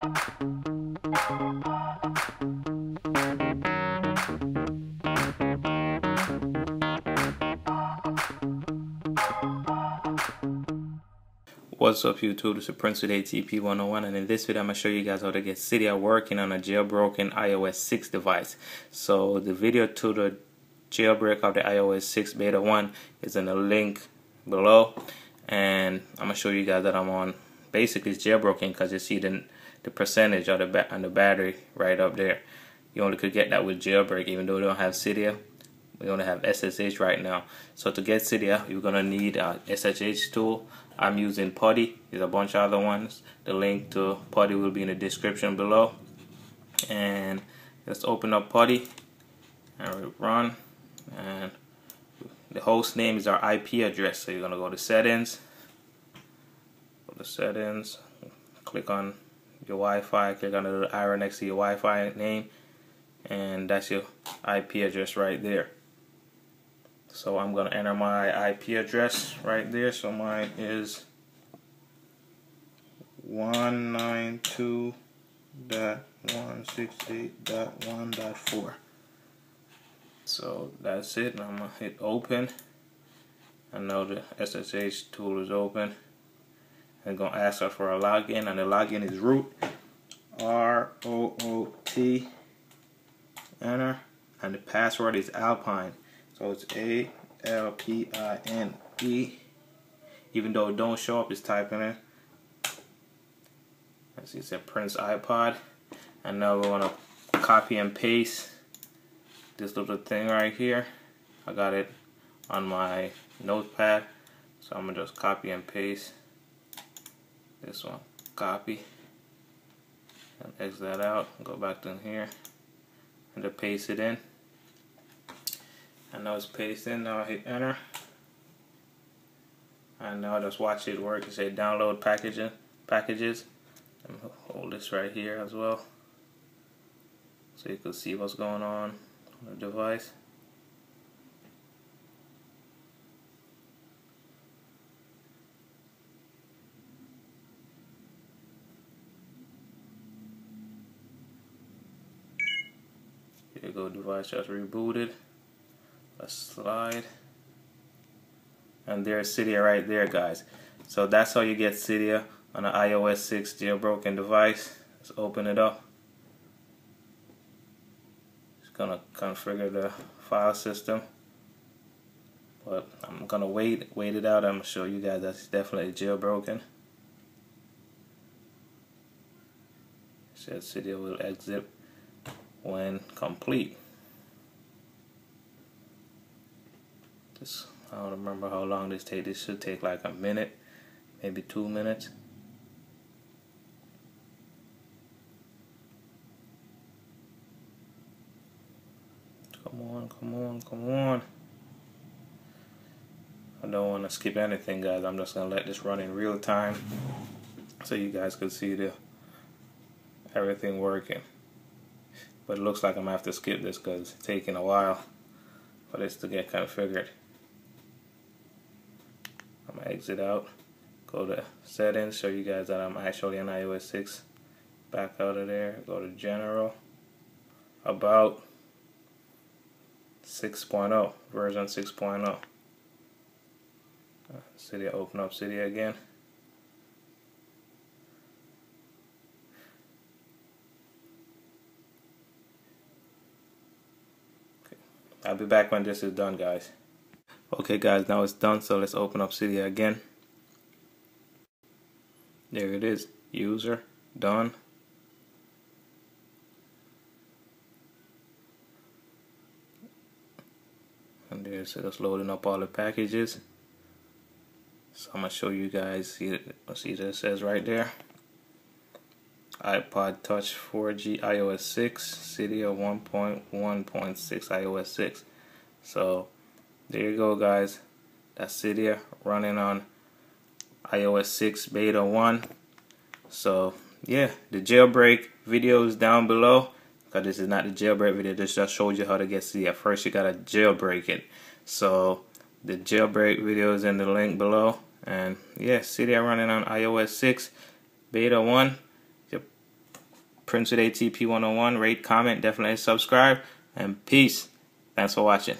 What's up YouTube, this is Prince with ATP 101 and in this video I'm going to show you guys how to get Cydia working on a jailbroken iOS 6 device. So the video to the jailbreak of the iOS 6 beta 1 is in the link below and I'm going to show you guys that I'm on basically it's jailbroken because you see the, the percentage of the, on the battery right up there. You only could get that with jailbreak even though we don't have Cydia. We only have SSH right now. So to get Cydia, you're going to need a SSH tool I'm using Putty. There's a bunch of other ones. The link to Putty will be in the description below. And let's open up Putty and we run. And the host name is our IP address. So you're gonna go to settings. To settings. Click on your Wi-Fi. Click on the arrow next to your Wi-Fi name, and that's your IP address right there. So I'm going to enter my IP address right there. So mine is 192.168.1.4. So that's it. I'm going to hit open. I know the SSH tool is open. I'm going to ask us for a login. And the login is root. R-O-O-T. Enter. And the password is Alpine. So it's A L P I N E. Even though it don't show up, it's typing it. Let's see, it said Prince iPod. And now we want to copy and paste this little thing right here. I got it on my notepad. So I'm gonna just copy and paste this one. Copy. And exit that out. Go back to here. And to paste it in. And now it's pasted in. Now I hit enter. And now I just watch it work. It say download packaging packages. And hold this right here as well. So you can see what's going on on the device. Go, device just rebooted. A slide. And there's Cydia right there guys. So that's how you get Cydia on an iOS 6 jailbroken device. Let's open it up. It's gonna configure the file system. But I'm gonna wait wait it out. I'm gonna show you guys that's definitely jailbroken. Says Cydia will exit when complete This I don't remember how long this take. This should take like a minute, maybe two minutes. Come on, come on, come on. I don't want to skip anything, guys. I'm just going to let this run in real time so you guys can see the everything working. But it looks like I'm to have to skip this because it's taking a while for this to get configured I'm gonna exit out, go to settings, show you guys that I'm actually on iOS 6. Back out of there, go to general, about 6.0, version 6.0. Uh, Cydia, open up Cydia again. I'll be back when this is done, guys. Okay guys, now it's done, so let's open up Cydia again. There it is, user, done. And there's it's loading up all the packages. So I'm gonna show you guys, see, see what it says right there. iPod Touch 4G iOS 6, Cydia 1.1.6 iOS 6. So there you go guys. That's Cydia running on iOS 6 beta 1 so yeah the jailbreak video is down below. Because this is not the jailbreak video. This just shows you how to get Cydia first you gotta jailbreak it. So the jailbreak video is in the link below. And yeah Cydia running on iOS 6 beta 1 Prince with ATP 101. Rate, comment, definitely subscribe, and peace. Thanks for watching.